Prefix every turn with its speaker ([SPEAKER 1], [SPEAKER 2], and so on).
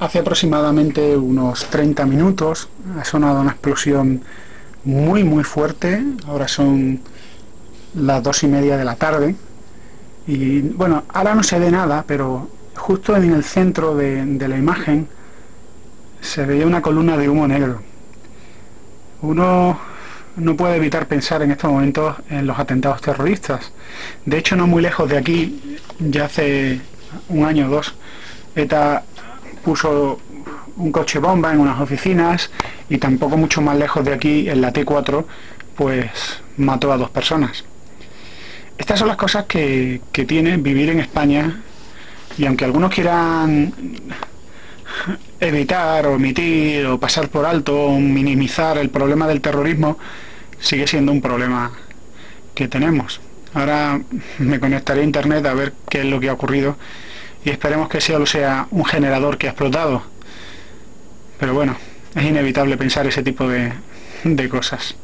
[SPEAKER 1] Hace aproximadamente unos 30 minutos ha sonado una explosión muy muy fuerte. Ahora son las dos y media de la tarde. Y bueno, ahora no se ve nada, pero justo en el centro de, la imagen se veía una columna de humo negro. Uno no puede evitar pensar en estos momentos en los atentados terroristas. De hecho, no muy lejos de aquí, ya hace un año o dos, ETA puso un coche bomba en unas oficinas y tampoco mucho más lejos de aquí, en la T4, pues mató a dos personas. Estas son las cosas que, que tiene vivir en España y aunque algunos quieran evitar, omitir o pasar por alto o minimizar el problema del terrorismo, sigue siendo un problema que tenemos. Ahora me conectaré a internet a ver qué es lo que ha ocurrido y esperemos que solo sea un generador que ha explotado. Pero bueno, es inevitable pensar ese tipo de, de cosas.